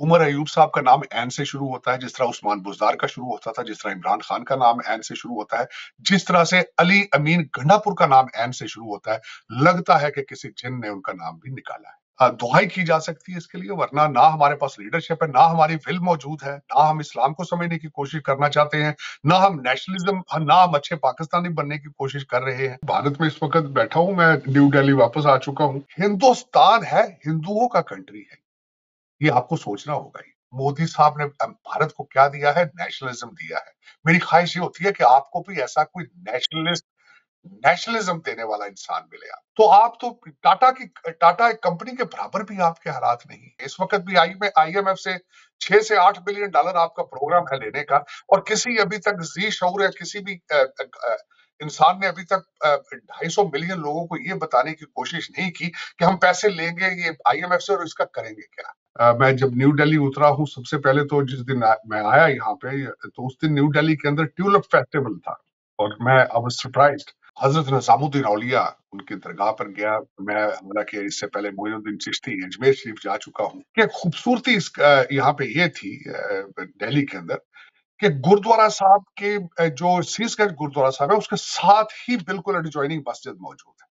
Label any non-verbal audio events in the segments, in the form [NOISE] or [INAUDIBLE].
उमर अयूब साहब का नाम एन से शुरू होता है, जिस तरह उस्मान बुजदार का शुरू होता था, जिस तरह इमरान खान का नाम एन से शुरू होता है, जिस तरह से अली अमीन गंडापुर का नाम एन से शुरू होता है, लगता है कि किसी जिन ने उनका नाम भी निकाला है। दुहाई की जा सकती है इसके लिए, वरना ना हमारे पास लीडरशिप है, ना हमारी फ़िल्म मौजूद है, ना हम इस्लाम को समझने की कोशिश करना चाहते हैं, ना हम नेशनलिज्म ना हम अच्छे पाकिस्तानी बनने की कोशिश कर रहे हैं। भारत में इस वक्त बैठा हूँ, मैं न्यू दिल्ली वापस आ चुका हूँ। हिंदुस्तान है, हिंदुओं का कंट्री है। ये आपको सोचना होगा ही। मोदी साहब ने भारत को क्या दिया है? नेशनलिज्म दिया है। मेरी ख्वाहिश ये होती है कि आपको भी ऐसा कोई नेशनलिस्ट, नेशनलिज्म देने वाला इंसान मिले आप। तो आप तो टाटा की, टाटा एक कंपनी के बराबर भी आपके हालात नहीं इस वक्त भी आई में आईएमएफ से छह से आठ बिलियन डॉलर आपका प्रोग्राम है लेने का और किसी अभी तक जी शौर या किसी भी इंसान ने अभी तक ढाई सौ मिलियन लोगों को ये बताने की कोशिश नहीं की कि हम पैसे लेंगे, ये आईएमएफ से और इसका करेंगे क्या? मैं जब न्यू दिल्ली उतरा हूँ सबसे पहले तो जिस दिन आ, मैं आया यहाँ पे तो उस दिन न्यू दिल्ली के अंदर ट्यूलिप फेस्टिवल था और मैं आई वाज सरप्राइज्ड हज़रत नजामुद्दीन औलिया उनकी दरगाह पर गया। मैं हालाँकि इससे पहले मोइनुद्दीन चिश्ती अजमेर शरीफ जा चुका हूँ। कि खूबसूरती इस यहाँ पे ये थी दिल्ली के अंदर कि गुरुद्वारा साहब के जो सीसगंज गुरुद्वारा साहब है उसके साथ ही बिल्कुल एडजॉइनिंग मस्जिद मौजूद है।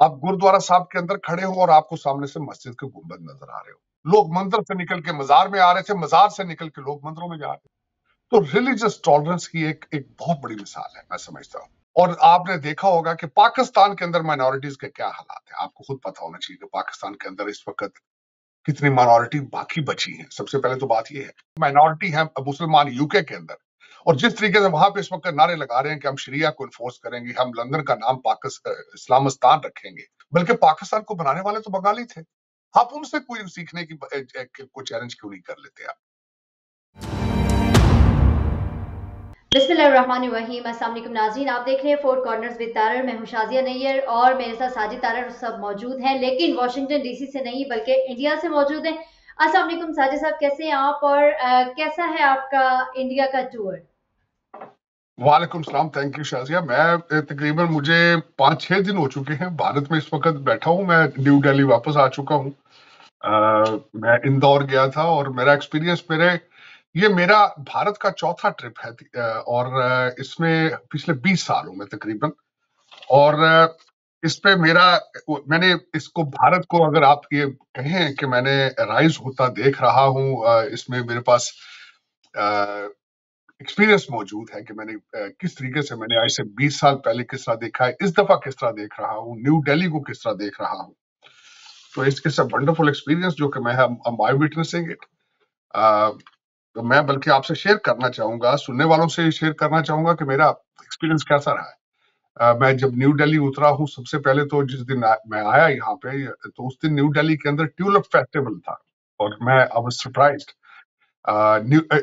आप गुरुद्वारा साहब के अंदर खड़े हो और आपको सामने से मस्जिद के गुंबद नज़र आ रहे हो। लोग मंदिर से निकल के मजार में आ रहे थे, मजार से निकल के लोग मंदिरों में जा रहे थे। तो रिलीजियस टॉलरेंस की एक एक बहुत बड़ी मिसाल है, मैं समझता हूँ। और आपने देखा होगा कि पाकिस्तान के अंदर माइनॉरिटीज के क्या हालात है। आपको खुद पता होना चाहिए कि पाकिस्तान के अंदर इस वक्त कितनी माइनॉरिटी बाकी बची है। सबसे पहले तो बात यह है माइनॉरिटी है मुसलमान यूके के अंदर। और जिस तरीके से वहाँ पे इस वक्त नारे लगा रहे हैं कि हम शरिया को इन्फोर्स करेंगे, हम लंदन का नाम पाकिस्तान इस्लामिस्तान रखेंगे, बल्कि पाकिस्तान को बनाने वाले तो बंगाली थे। आप उनसे कोई सीखने की कोई चैलेंज क्यों नहीं कर लेते आप? बिस्मिल्लाहिर्रहमानिर्रहीम अस्सलाम नाजीन आप देख रहे हैं फोर्ट कॉर्नर्स विद तारर मैं हूँ शाजिया नैयर और मेरे साथ साजिद तारर सब मौजूद हैं लेकिन वाशिंगटन डीसी से नहीं बल्कि इंडिया से मौजूद हैं। अस्सलाम वालेकुम साजिद साहब कैसे हैं आप और आ, कैसा है आपका इंडिया का टूर वालेकुम सलाम थैंक यू शाजिया। मैं तकरीबन मुझे पाँच छह दिन हो चुके हैं। भारत में इस वक्त बैठा हूँ मैं न्यू दिल्ली वापस आ चुका हूँ। मैं इंदौर गया था और मेरा एक्सपीरियंस मेरे, ये मेरा भारत का चौथा ट्रिप है और इसमें पिछले 20 सालों में तकरीबन। और इस पे मेरा मैंने इसको, भारत को अगर आप ये कहें कि मैंने राइज होता देख रहा हूँ इसमें मेरे पास एक्सपीरियंस मौजूद है कि मैंने किस तरीके से मैंने आज से 20 साल पहले किस तरह देखा है, इस दफ़ा किस तरह देख रहा हूँ न्यू दिल्ली को किस तरह देख रहा हूँ। तो इट्स अ वंडरफुल एक्सपीरियंस जो कि मैं आई विटनेसिंग इट तो मैं बल्कि आपसे शेयर करना चाहूँगा सुनने वालों से शेयर करना चाहूँगा कि मेरा एक्सपीरियंस कैसा रहा है। Uh, मैं जब न्यू दिल्ली उतरा हूँ सबसे पहले तो जिस दिन आ, मैं आया यहाँ पे तो उस दिन न्यू दिल्ली के अंदर ट्यूलिप फेस्टिवल था और मैं I was surprised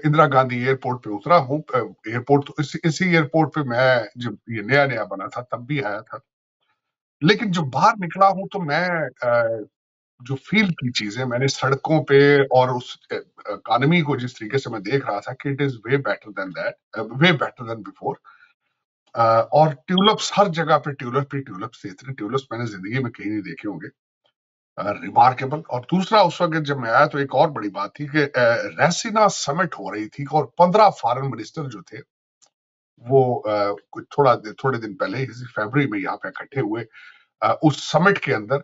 Indira Gandhi airport पे उतरा हूँ एयरपोर्ट तो इसी इसी एयरपोर्ट पे मैं जब ये नया नया बना था तब भी आया था। लेकिन जब बाहर निकला हूँ तो मैं जो फील की चीज़ें मैंने सड़कों पे और उस इकानमी को जिस तरीके से मैं देख रहा था कि it is way better than that way better than before और ट्यूलिप्स हर जगह पे ट्यूलिप ही ट्यूलिप्स थे इतने ट्यूलिप्स मैंने ज़िंदगी में कहीं नहीं देखे होंगे। रिमार्केबल और दूसरा उस वक्त जब मैं आया तो एक और बड़ी बात थी कि रेसिना समिट हो रही थी और पंद्रह फॉरेन मिनिस्टर जो थे, वो कुछ थोड़ा थोड़े दिन पहले फरवरी में यहाँ पे इकट्ठे हुए उस समिट के अंदर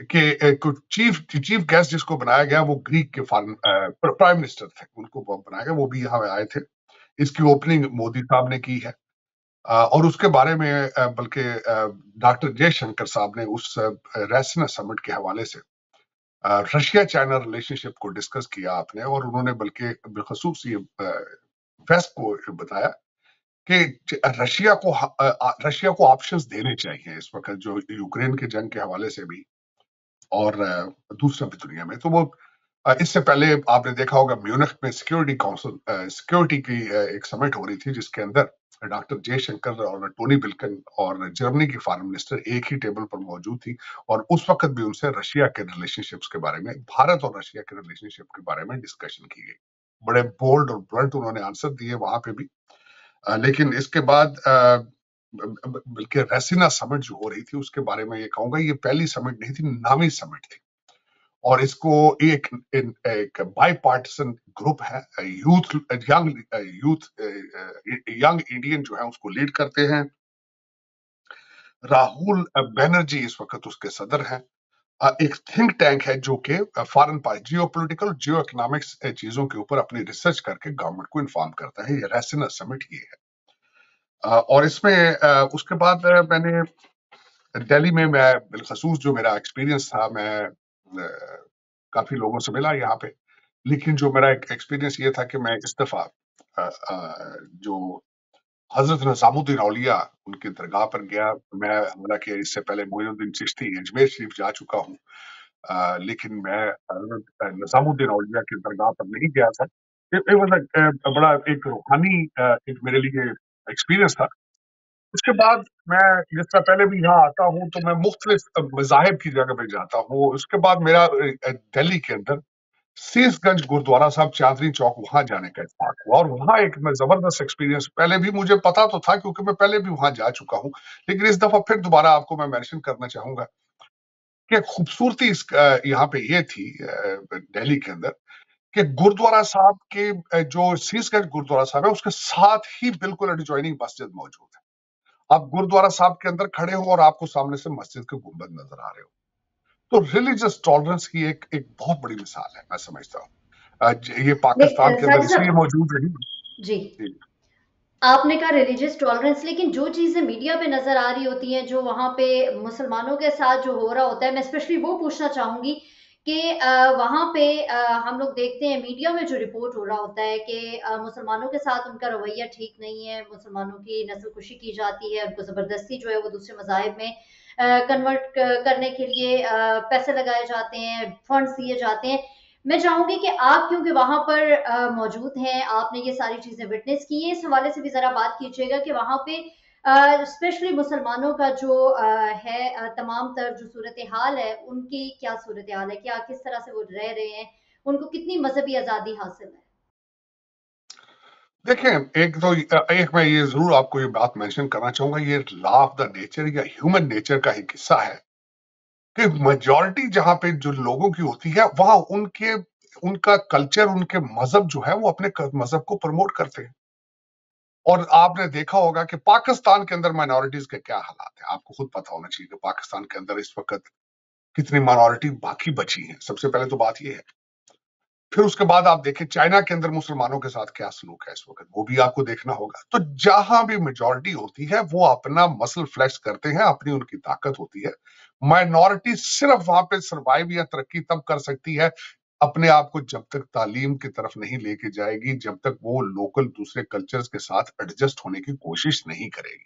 कि चीफ चीफ गेस्ट जिसको बनाया गया वो ग्रीक के प्राइम मिनिस्टर थे, उनको बनाया गया, वो भी यहाँ आए थे। इसकी ओपनिंग मोदी साहब ने की है। और उसके बारे में बल्कि डॉक्टर जयशंकर साहब ने उस रेसना समिट के हवाले से रशिया चाइना रिलेशनशिप को डिस्कस किया आपने और उन्होंने बल्कि बिलखसूस ये फेस्ट को बताया कि रशिया को रशिया को ऑप्शंस देने चाहिए इस वक्त जो यूक्रेन के जंग के हवाले से भी। और दूसरा भी दुनिया में। तो वो इससे पहले आपने देखा होगा म्यूनिख में सिक्योरिटी काउंसिल सिक्योरिटी की एक समिट हो रही थी जिसके अंदर डॉक्टर जयशंकर और टोनी बिल्कन और जर्मनी की फॉरेन मिनिस्टर एक ही टेबल पर मौजूद थी और उस वक्त भी उनसे रशिया के रिलेशनशिप्स के बारे में, भारत और रशिया के रिलेशनशिप के बारे में डिस्कशन की गई। बड़े बोल्ड और ब्लंट उन्होंने आंसर दिए वहाँ पे भी। लेकिन इसके बाद बल्कि रेसिना समिट जो हो रही थी उसके बारे में ये कहूँगा, ये पहली समिट नहीं थी, नामी समिट थी। और इसको एक एक बाई पार्टिसन ग्रुप है youth young youth young Indian जो है उसको लीड करते हैं। राहुल बैनर्जी इस वक्त उसके सदर हैं। एक थिंक टैंक है जो कि foreign foreign geopolitical geoeconomics चीज़ों के ऊपर अपनी रिसर्च करके गवर्नमेंट को इन्फॉर्म करता है। ये रेसिना समिट ये है। और इसमें उसके बाद मैंने दिल्ली में मैं, बिलखसूस जो मेरा एक्सपीरियंस था, मैं काफ़ी लोगों से मिला यहाँ पे। लेकिन जो मेरा एक एक्सपीरियंस ये था कि मैं इस दफ़ा जो हज़रत नजामुद्दीन औलिया उनकी दरगाह पर गया। मैं, हालाँकि इससे पहले मोइनुद्दीन चिश्ती अजमेर शरीफ जा चुका हूँ। लेकिन मैं हज़रत नजामुद्दीन औलिया की दरगाह पर नहीं गया था। ये मतलब बड़ा एक रूहानी एक मेरे लिए एक्सपीरियंस था। उसके बाद मैं जिस तरह पहले भी यहाँ आता हूँ तो मैं मुख्तलिफ़ मजाहब की जगह पे जाता हूँ। उसके बाद मेरा दिल्ली के अंदर सीसगंज गुरुद्वारा साहब चांदनी चौक, वहाँ जाने का इतफाक हुआ। और वहाँ एक मैं ज़बरदस्त एक्सपीरियंस पहले भी मुझे पता तो था, क्योंकि मैं पहले भी वहाँ जा चुका हूँ। लेकिन इस दफ़ा फिर दोबारा आपको मैं मेंशन करना चाहूँगा कि खूबसूरती इस यहाँ पे ये थी दिल्ली के अंदर। कि गुरुद्वारा साहब के जो सीसगंज गुरुद्वारा साहब है उसके साथ ही बिल्कुल एडजॉइनिंग मस्जिद मौजूद है। आप गुरुद्वारा साहब के अंदर खड़े हो और आपको सामने से मस्जिद के गुंबद नज़र आ रहे हो। तो रिलीजियस टॉलरेंस की एक एक बहुत बड़ी मिसाल है मैं समझता हूँ। ये पाकिस्तान के अंदर इसलिए मौजूद रही। जी, जी। आपने कहा रिलीजियस टॉलरेंस लेकिन जो चीज़ें मीडिया पे नज़र आ रही होती हैं जो वहाँ पे मुसलमानों के साथ जो हो रहा होता है मैं स्पेशली वो पूछना चाहूँगी कि वहाँ पे हम लोग देखते हैं मीडिया में जो रिपोर्ट हो रहा होता है कि मुसलमानों के साथ उनका रवैया ठीक नहीं है, मुसलमानों की नस्ल खुशी की जाती है, उनको ज़बरदस्ती जो है वो दूसरे मजाहब में कन्वर्ट करने के लिए पैसे लगाए जाते हैं फंड्स दिए जाते हैं। मैं चाहूँगी कि आप, क्योंकि वहाँ पर मौजूद हैं, आपने ये सारी चीज़ें विटनेस की है, इस हवाले से भी जरा बात कीजिएगा कि वहाँ पे स्पेशली मुसलमानों का जो है तमाम तर जो सूरत हाल है, उनकी क्या सूरत हाल है? क्या किस तरह से वो रह रहे हैं? उनको कितनी मजहबी आज़ादी हासिल है? देखें एक तो एक मैं ये ज़रूर आपको ये बात मेंशन करना चाहूँगा, ये लॉ ऑफ़ द नेचर या ह्यूमन नेचर का एक हिस्सा है कि मेजॉरिटी जहाँ पे जो लोगों की होती है, वहाँ उनके, उनका कल्चर उनके मज़हब जो है, वो अपने मज़हब को प्रमोट करते हैं। और आपने देखा होगा कि पाकिस्तान के अंदर माइनॉरिटीज के क्या हालात है? आपको खुद पता होना चाहिए कि पाकिस्तान के अंदर इस वक्त कितनी माइनॉरिटी बाकी बची है। सबसे पहले तो बात यह है। फिर उसके बाद आप देखें, चाइना के अंदर मुसलमानों के साथ क्या सलूक है इस वक्त? वो भी आपको देखना होगा। तो जहाँ भी मेजोरिटी होती है, वो अपना मसल फ्लैक्स करते हैं, अपनी उनकी ताकत होती है। माइनॉरिटी सिर्फ़ वहाँ पे सर्वाइव या तरक्की तब कर सकती है अपने आप को जब तक तालीम की तरफ़ नहीं लेके जाएगी जब तक वो लोकल दूसरे कल्चर्स के साथ एडजस्ट होने की कोशिश नहीं करेगी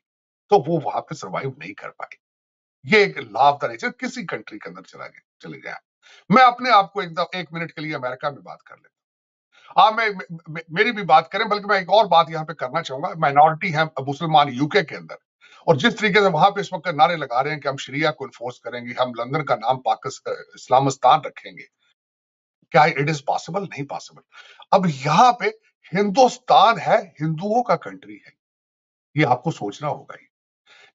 तो वो वहाँ पे सर्वाइव नहीं कर पाएगी। ये एक लाभ का नेचर किसी कंट्री के अंदर चला गया चले गया। मैं अपने आप को एक, एक मिनट के लिए अमेरिका में बात कर लेता हाँ। मैं मेरी भी बात करें बल्कि मैं एक और बात यहाँ पे करना चाहूँगा। माइनॉरिटी है मुसलमान यूके के अंदर। और जिस तरीके से वहाँ पे इस वक्त नारे लगा रहे हैं कि हम शरिया को इन्फोर्स करेंगे हम लंदन का नाम पाकिस्तान इस्लामिस्तान रखेंगे क्या इट इज़ पॉसिबल नहीं पॉसिबल अब यहाँ पे हिंदुस्तान है हिंदुओं का कंट्री है। ये आपको सोचना होगा ही।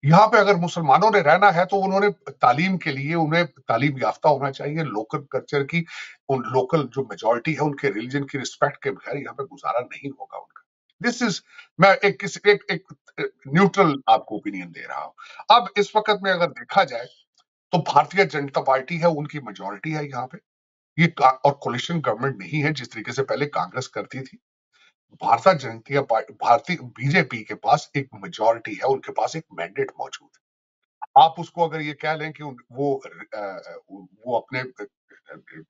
यहाँ पे अगर मुसलमानों ने रहना है तो उन्होंने तालीम के लिए उन्हें तालीम याफ्ता होना चाहिए लोकल कल्चर की उन लोकल जो मेजोरिटी है उनके रिलीजन की रिस्पेक्ट के बगैर यहाँ पे गुजारा नहीं होगा उनका। दिस इज़ मैं एक एक, एक न्यूट्रल आपको ओपिनियन दे रहा हूँ। अब इस वक्त में अगर देखा जाए तो भारतीय जनता पार्टी है उनकी मेजोरिटी है यहाँ पे। ये और कोलिशन गवर्नमेंट नहीं है, जिस तरीके से पहले कांग्रेस करती थी। भारतीय जनता पार्टी भारतीय बीजेपी के पास एक मेजोरिटी है, उनके पास एक मैंडेट मौजूद है। आप उसको अगर ये कह लें कि वो वो अपने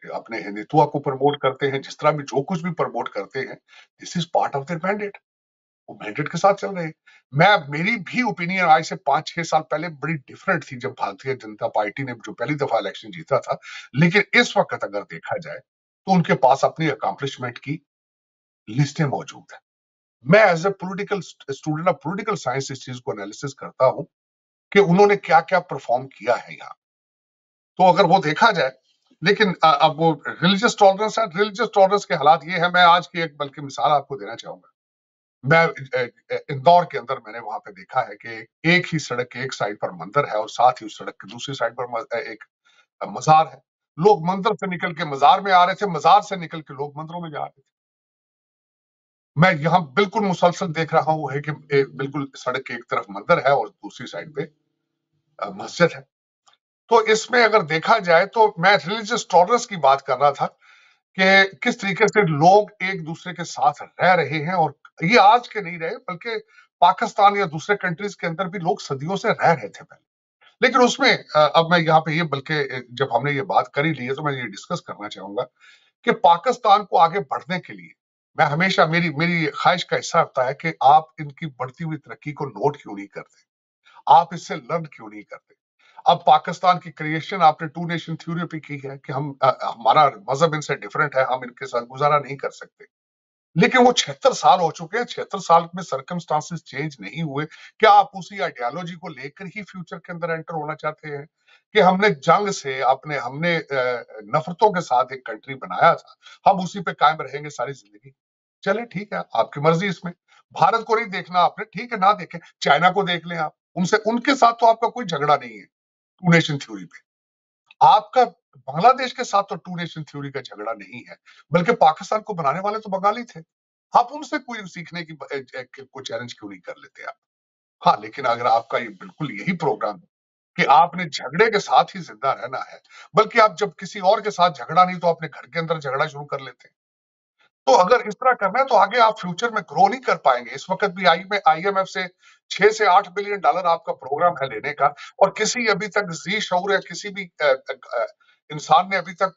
अपने हिंदुत्व को प्रमोट करते हैं, जिस तरह भी, जो कुछ भी प्रमोट करते हैं this is part of their mandate वो मैंडेट के साथ चल रहे मैं, मेरी भी ओपिनियन आज से पाँच, छह साल पहले बड़ी डिफरेंट थी जब भारतीय जनता पार्टी ने जो पहली दफ़ा इलेक्शन जीता था। लेकिन इस वक्त अगर देखा जाए तो उनके पास अपनी अकम्पलिशमेंट की लिस्टें मौजूद है। मैं as a political student of political science इस चीज़ को एनालिसिस करता हूँ कि उन्होंने क्या क्या परफॉर्म किया है यहाँ। तो अगर वो देखा जाए, लेकिन अब वो रिलीजियस टॉलरेंस है। रिलीजियस टॉलरेंस के हालात ये है, मैं आज की एक, बल्कि मिसाल आपको देना चाहूँगा। मैं इंदौर के अंदर मैंने वहाँ पे देखा है कि एक ही सड़क के एक साइड पर मंदिर है और साथ ही उस सड़क की दूसरी साइड पर एक मजार है। लोग मंदिर से निकल के मजार में आ रहे थे, मजार से निकल के लोग मंदिरों में जा रहे थे। मैं यहाँ बिल्कुल मुसलसल देख रहा हूँ कि बिल्कुल सड़क के एक तरफ़ मंदिर है और दूसरी साइड पे मस्जिद है। तो इसमें अगर देखा जाए तो मैं रिलीजियस टॉलरेंस की बात कर रहा था कि किस तरीके से लोग एक दूसरे के साथ रह रहे हैं और ये आज के नहीं रहे बल्कि पाकिस्तान या दूसरे कंट्रीज़ के अंदर भी लोग सदियों से रह रहे थे पहले। लेकिन उसमें अब मैं यहाँ पे ये बल्कि जब हमने ये बात करी ली है तो मैं ये डिस्कस करना चाहूँगा कि पाकिस्तान को आगे बढ़ने के लिए मैं हमेशा मेरी मेरी ख्वाहिश का हिस्सा होता है कि आप इनकी बढ़ती हुई तरक्की को नोट क्यों नहीं करते? आप इससे लर्न क्यों नहीं करते? अब पाकिस्तान की क्रिएशन आपने टू नेशन थ्योरी पे की है कि हम आ, हमारा मज़हब इनसे डिफरेंट है हम इनके साथ गुजारा नहीं कर सकते। लेकिन वो छिहत्तर साल हो चुके हैं, छिहत्तर साल में सरकमस्टांसिस चेंज नहीं हुए। क्या आप उसी आइडियोलॉजी को लेकर ही फ्यूचर के अंदर एंटर होना चाहते हैं? कि हमने जंग से अपने, हमने नफरतों के साथ एक कंट्री बनाया था, हम उसी पे कायम रहेंगे सारी ज़िंदगी? चले ठीक है, आपकी मर्ज़ी इसमें। भारत को नहीं देखना आपने, ठीक है ना देखें। चाइना को देख लें आप। उनसे, उनके साथ तो आपका कोई झगड़ा नहीं है टू नेशन थ्योरी पे। आपका बांग्लादेश के साथ तो टू नेशन थ्योरी का झगड़ा नहीं है, बल्कि पाकिस्तान को बनाने वाले तो बंगाली थे। आप उनसे कोई सीखने की को चैलेंज क्यों नहीं कर लेते आप? हाँ लेकिन अगर आपका ये बिल्कुल यही प्रोग्राम है कि आपने झगड़े के साथ ही ज़िंदा रहना है, बल्कि आप जब किसी और के साथ झगड़ा नहीं तो अपने घर के अंदर झगड़ा शुरू कर लेते हैं। तो अगर इस तरह करना है तो आगे आप फ्यूचर में ग्रो नहीं कर पाएँगे। इस वक्त भी आई में आईएमएफ से छह से आठ बिलियन डॉलर आपका प्रोग्राम है लेने का, और किसी अभी तक जी शौर या किसी भी इंसान ने अभी तक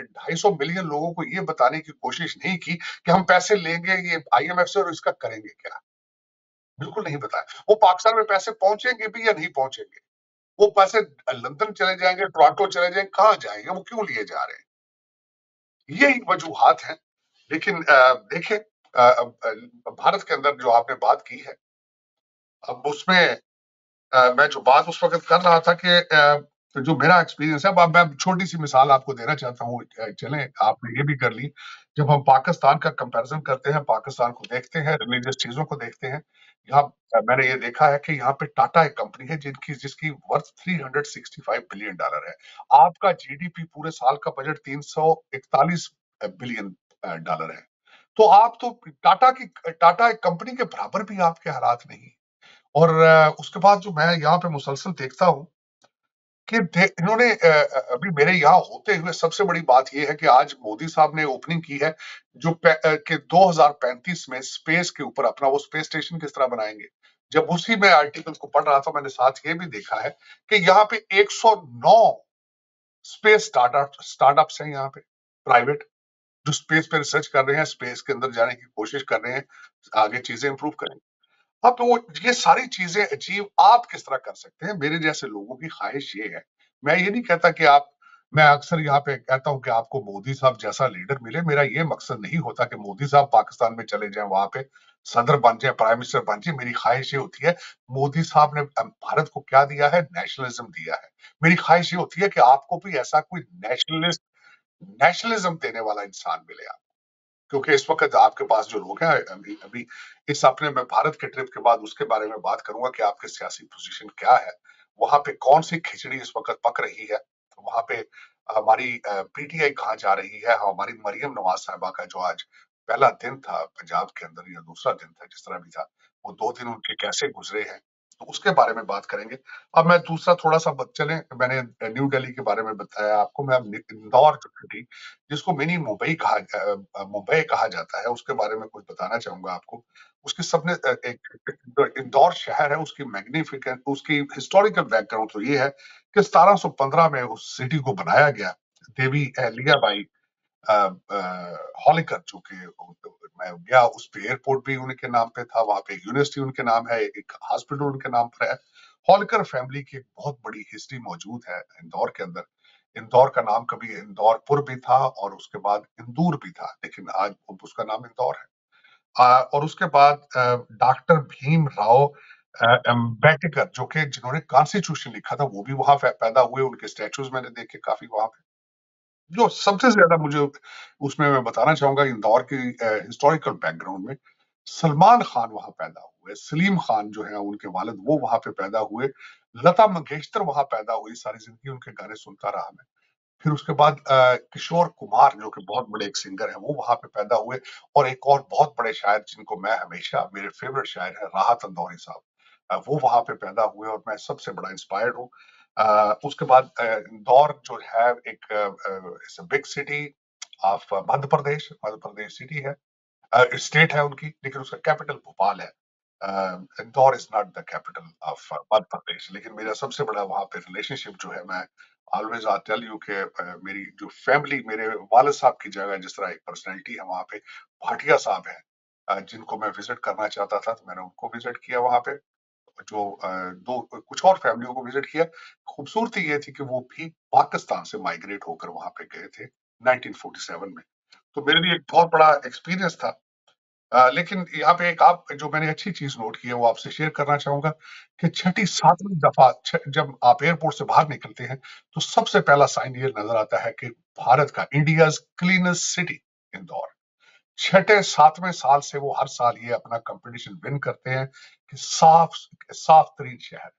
ढाई सौ मिलियन लोगों को ये बताने की कोशिश नहीं की कि हम पैसे लेंगे ये आईएमएफ से और इसका करेंगे क्या। बिल्कुल नहीं बताया। वो पाकिस्तान में पैसे पहुँचेंगे भी या नहीं पहुँचेंगे? वो पैसे लंदन चले जाएँगे, टोरंटो चले जाएँगे, कहाँ जाएँगे? वो क्यों लिए जा रहे हैं? यही वजूहत हैं। लेकिन देखें भारत के अंदर जो आपने बात की है, अब उसमें मैं जो बात उस वक्त कर रहा था कि जो मेरा एक्सपीरियंस है, अब मैं छोटी सी मिसाल आपको देना चाहता हूँ चलें, आपने ये भी कर ली, जब हम पाकिस्तान का कंपैरिजन करते हैं, पाकिस्तान को देखते हैं रिलीजियस चीज़ों को देखते हैं, यहाँ मैंने ये देखा है कि यहाँ पे टाटा एक कंपनी है, जिनकी, जिसकी वर्थ 365 बिलियन डॉलर है। आपका जीडीपी पूरे साल का बजट 341 बिलियन डॉलर है। तो आप तो टाटा की, टाटा एक कंपनी के बराबर भी आपके हालात नहीं और उसके बाद जो मैं यहाँ पे मुसलसल देखता हूँ कि इन्होंने अभी मेरे यहाँ होते हुए सबसे बड़ी बात यह है कि आज मोदी साहब ने ओपनिंग की है जो कि 2035 में स्पेस के ऊपर अपना वो स्पेस स्टेशन किस तरह बनाएँगे। जब उसी में आर्टिकल को पढ़ रहा था मैंने साथ ये भी देखा है कि यहाँ पे 109 स्पेस स्टार्टअप, स्टार्टअप्स हैं यहाँ पे, प्राइवेट। जो स्पेस पे रिसर्च कर रहे हैं स्पेस के अंदर जाने की कोशिश कर रहे हैं, आगे चीज़ें इंप्रूव करें। अब तो वो ये सारी चीज़ें अचीव आप किस तरह कर सकते हैं? मेरे जैसे लोगों की ख्वाहिश ये है। मैं ये नहीं कहता कि आप, मैं अक्सर यहाँ पे कहता हूँ कि आपको मोदी साहब जैसा लीडर मिले। मेरा ये मकसद नहीं होता कि मोदी साहब पाकिस्तान में चले जाएँ, वहाँ पे सदर बन जाए प्राइम मिनिस्टर बन जाए। मेरी ख्वाहिश ये होती है, मोदी साहब ने भारत को क्या दिया है? नेशनलिज्म दिया है। मेरी ख्वाहिश ये होती है कि आपको भी ऐसा कोई नेशनलिस्ट नेशनलिज्म देने वाला इंसान मिले आप। क्योंकि इस वक्त आपके पास जो लोग हैं, अभी अभी इस अपने में, भारत के ट्रिप के बाद उसके बारे में बात करूँगा कि आपके सियासी पोजीशन क्या है। वहाँ पे कौन सी खिचड़ी इस वक्त पक रही है? वहाँ पे हमारी पीटीआई कहाँ जा रही है? हमारी मरियम नवाज़ साहबा का जो आज पहला दिन था, पंजाब के अंदर या दूसरा दिन था, जिस तरह भी था, वो दो दिन उनके कैसे गुजरे हैं? तो उसके बारे में बात करेंगे। अब मैं दूसरा थोड़ा सा चले। मैंने न्यू दिल्ली के बारे में बताया आपको। मैं इंदौर सिटी जिसको मिनी मुंबई कहा मुंबई कहा जाता है, उसके बारे में कुछ बताना चाहूँगा आपको। उसके सबने एक इंदौर शहर है, उसकी मैग्निफिकेंट उसकी हिस्टोरिकल बैकग्राउंड तो ये है कि 1715 में उस सिटी को बनाया गया। देवी लियाबाई हॉलिकर जो कि मैं गया, उस पे एयरपोर्ट भी उनके नाम पे था, वहाँ पे एक यूनिवर्सिटी उनके नाम है, एक हॉस्पिटल उनके नाम पर है। हॉलिकर फैमिली की एक बहुत बड़ी हिस्ट्री मौजूद है इंदौर के अंदर। इंदौर का नाम कभी इंदौरपुर भी था और उसके बाद इंदूर भी था, लेकिन आज उसका नाम इंदौर है। और उसके बाद डॉक्टर भीम राव एम्बेडकर जो कि जिन्होंने कॉन्स्टिट्यूशन लिखा था, वो भी वहाँ पैदा हुए, उनके स्टेचूज मैंने देखे काफ़ी वहाँ पे। जो सबसे ज़्यादा मुझे उसमें मैं बताना चाहूँगा, इंदौर के हिस्टोरिकल बैकग्राउंड में सलमान खान वहाँ पैदा हुए, सलीम खान जो है, उनके वालिद वो वहाँ पे पैदा हुए, लता मंगेशकर वहाँ पैदा हुई, सारी ज़िंदगी उनके गाने सुनता रहा मैं। फिर उसके बाद किशोर कुमार जो कि बहुत बड़े एक सिंगर है, वो वहाँ पे पैदा हुए और एक और बहुत बड़े शायर जिनको मैं हमेशा, मेरे फेवरेट शायर है, राहत अंदौरी साहब वो वहाँ पे पैदा हुए और मैं सबसे बड़ा इंस्पायर्ड हूँ। उसके बाद इंदौर जो है एक big city of Madhya Pradesh Madhya Pradesh city है। स्टेट है उनकी, लेकिन उसका कैपिटल भोपाल है। Indore is not the capital of Madhya Pradesh लेकिन मेरा सबसे बड़ा वहाँ पे रिलेशनशिप जो है, मैं ऑलवेज आई टेल यू के मेरी जो फैमिली मेरे वाले साहब की जगह जिस तरह एक पर्सनैलिटी है वहाँ पे, भाटिया साहब है। जिनको मैं विज़िट करना चाहता था तो मैंने उनको विज़िट किया वहाँ पे। जो दो कुछ और फैमिलियों को विज़िट किया। खूबसूरती ये थी कि वो भी पाकिस्तान से माइग्रेट होकर वहाँ पे गए थे 1947 में। तो मेरे लिए एक बहुत बड़ा एक्सपीरियंस था। आ, लेकिन यहाँ पे एक आप जो मैंने अच्छी चीज़ नोट की है वो आपसे शेयर करना चाहूँगा कि छठी सातवीं दफ़ा जब आप एयरपोर्ट से बाहर निकलते हैं तो सबसे पहला साइन ये नज़र आता है कि भारत का इंडिया क्लीनेस्ट सिटी इंदौर। छठे सातवें साल से वो हर साल ये अपना कंपटीशन विन करते हैं। कि साफ़ साफ़ तरीन शहर।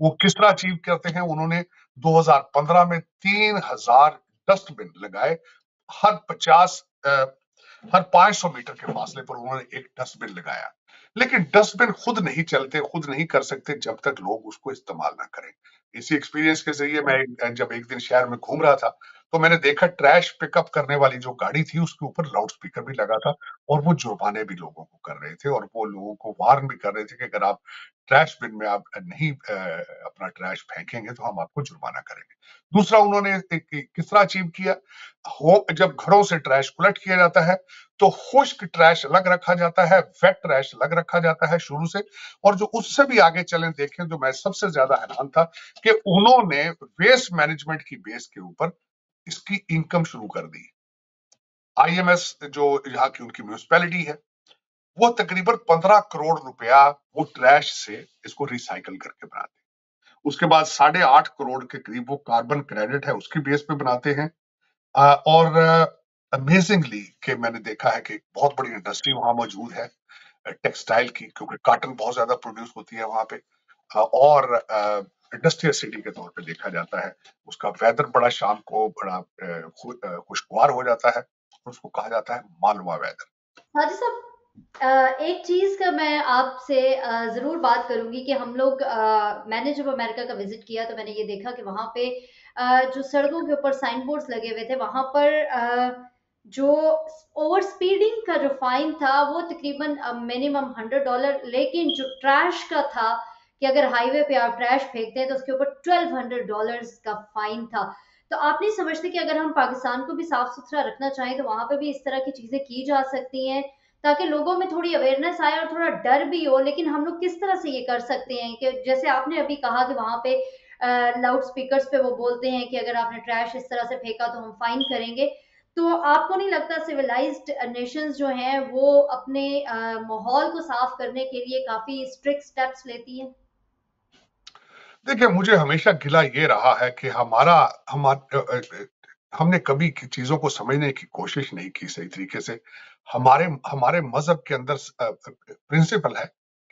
वो किस तरह अचीव करते हैं, उन्होंने 2015 में तीन हज़ार डस्टबिन लगाए, हर पचास हर 500 मीटर के फासले पर उन्होंने एक डस्टबिन लगाया। लेकिन डस्टबिन खुद नहीं चलते, खुद नहीं कर सकते जब तक लोग उसको इस्तेमाल ना करें। इसी एक्सपीरियंस के ज़रिए मैं जब एक दिन शहर में घूम रहा था तो मैंने देखा ट्रैश पिकअप करने वाली जो गाड़ी थी, उसके ऊपर लाउड स्पीकर भी लगा था और वो जुर्माने भी लोगों को कर रहे थे और वो लोगों को वार्न भी कर रहे थे कि अगर आप ट्रैश बिन में आप नहीं अपना ट्रैश फेंकेंगे तो हम आपको जुर्माना करेंगे। दूसरा उन्होंने किस तरह अचीव किया? हो, जब घरों से ट्रैश कलेक्ट किया जाता है तो खुश्क ट्रैश अलग रखा जाता है वेट ट्रैश अलग रखा जाता है शुरू से और जो उससे भी आगे चले देखें जो मैं सबसे ज़्यादा हैरान था कि उन्होंने वेस्ट मैनेजमेंट की बेस के ऊपर इसकी इनकम शुरू कर दी। आईएमएस जो यहाँ की उनकी म्यूनिसपैलिटी है, वो तकरीबन पंद्रह करोड़ रुपया वो ट्रैश से इसको रिसाइकल करके बनाते हैं। उसके बाद साढ़े आठ करोड़ के करीब वो कार्बन क्रेडिट है, उसकी बेस पे बनाते हैं। और अमेजिंगली के मैंने देखा है कि बहुत बड़ी इंडस्ट्री वहाँ मौजूद है टेक्सटाइल की, क्योंकि कॉटन बहुत ज़्यादा प्रोड्यूस होती है वहाँ पे। और इंडस्ट्रियल सिटी के तौर पे देखा जाता है, उसका वेदर बड़ा शाम को बड़ा खुशगवार हो जाता है उसको कहा जाता है मालवा वेदर हाजी साहब एक चीज़ का मैं आपसे ज़रूर बात करूँगी कि हम लोग मैंने जब अमेरिका का विज़िट किया तो मैंने ये देखा कि वहाँ पे जो सड़कों के ऊपर साइन बोर्ड्स लगे हुए थे, वहाँ पर जो ओवर स्पीडिंग का जो फाइन था, वो तकरीबन मिनिमम हंड्रेड डॉलर लेकिन जो ट्रैश का था कि अगर हाईवे पे आप ट्रैश फेंकते हैं तो उसके ऊपर ट्वेल्व हंड्रेड डॉलर का फाइन था। तो आप नहीं समझते कि अगर हम पाकिस्तान को भी साफ़ सुथरा रखना चाहें तो वहाँ पे भी इस तरह की चीज़ें की जा सकती हैं, ताकि लोगों में थोड़ी अवेयरनेस आए और थोड़ा डर भी हो, लेकिन हम लोग किस तरह से ये कर सकते हैं कि जैसे आपने अभी कहा कि वहाँ पे लाउड स्पीकर्स पे वो बोलते हैं कि अगर आपने ट्रैश इस तरह से फेंका तो हम फाइन करेंगे। तो आपको नहीं लगता सिविलाइज्ड नेशंस जो हैं, वो अपने माहौल को साफ़ करने के लिए काफ़ी स्ट्रिक्ट स्टेप्स लेती हैं? देखिए, मुझे हमेशा गिला ये रहा है कि हमारा हमारे हमने कभी चीज़ों को समझने की कोशिश नहीं की सही तरीके से। हमारे हमारे मज़हब के अंदर प्रिंसिपल है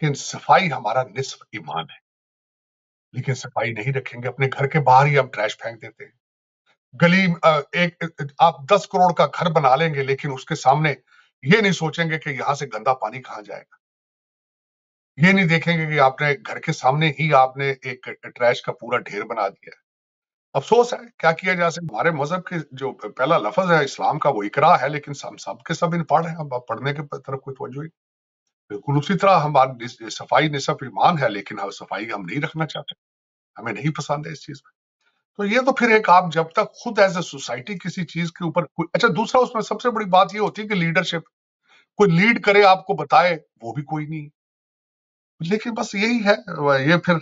कि सफ़ाई हमारा निस्फ ईमान है। लेकिन सफ़ाई नहीं रखेंगे, अपने घर के बाहर ही हम ट्रैश फेंक देते हैं। गली एक आप दस करोड़ का घर बना लेंगे, लेकिन उसके सामने ये नहीं सोचेंगे कि यहाँ से गंदा पानी कहाँ जाएगा। ये नहीं देखेंगे कि आपने घर के सामने ही आपने एक ट्रैश का पूरा ढेर बना दिया है। अफसोस है, क्या किया जा सकता हमारे मज़हब के जो पहला लफज है, इस्लाम का वो इकरा है, लेकिन सब सब के सब इन पढ़ हैं। पढ़ने के तरफ़ कोई तवज्जो ही बिल्कुल उसी तरह हमारी सफ़ाई निसफ ईमान है, लेकिन हम सफ़ाई हम नहीं रखना चाहते। हमें नहीं पसंद है इस चीज़ में। तो ये तो फिर एक आप जब तक खुद एज ए सोसाइटी किसी चीज़ के ऊपर अच्छा दूसरा उसमें सबसे बड़ी बात ये होती है कि लीडरशिप कोई लीड करे, आपको बताए, वो भी कोई नहीं। लेकिन बस यही है ये फिर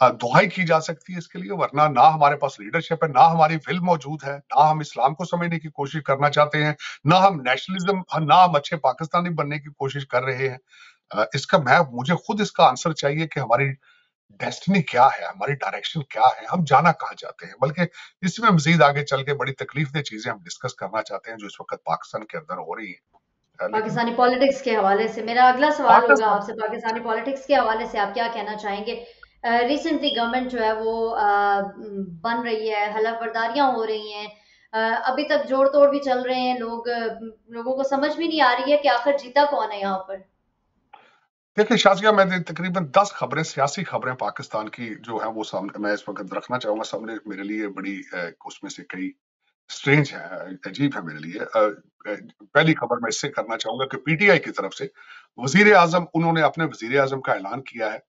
दुहाई की जा सकती है इसके लिए, वरना ना हमारे पास लीडरशिप है, ना हमारी विल मौजूद है, ना हम इस्लाम को समझने की कोशिश करना चाहते हैं, ना हम नेशनलिज्म ना हम अच्छे पाकिस्तानी बनने की कोशिश कर रहे हैं। इसका मैं, मुझे खुद इसका आंसर चाहिए कि हमारी डेस्टिनी क्या है, हमारी डायरेक्शन क्या है, हम जाना कहाँ चाहते हैं? बल्कि इसमें मजीद आगे चल के बड़ी तकलीफ़ दे चीज़ें हम डिस्कस करना चाहते हैं जो इस वक्त पाकिस्तान के अंदर हो रही है। पाकिस्तानी पॉलिटिक्स के हवाले से। मेरा अगला सवाल होगा आपसे। पाकिस्तानी पॉलिटिक्स के हवाले से आप क्या कहना चाहेंगे? रिसेंटली गवर्नमेंट जो है वो बन रही है हलफ बर्दारियाँ हो रही हैं। अभी तक जोड़ तोड़ भी चल रहे हैं लोग। लोगों को समझ भी नहीं आ रही है कि आखिर जीता कौन है यहाँ पर। देखिए शाजिया मैंने तकरीबन दस खबरें सियासी खबरें पाकिस्तान की जो है वो सामने मैं इस वक्त रखना चाहूँगा। सामने मेरे लिए बड़ी उसमें से कई स्ट्रेंज है अजीब है मेरे लिए। पहली खबर मैं इससे करना चाहूँगा कि पीटीआई की तरफ़ से वज़ीर आज़म उन्होंने अपने वज़ीर आज़म का ऐलान किया है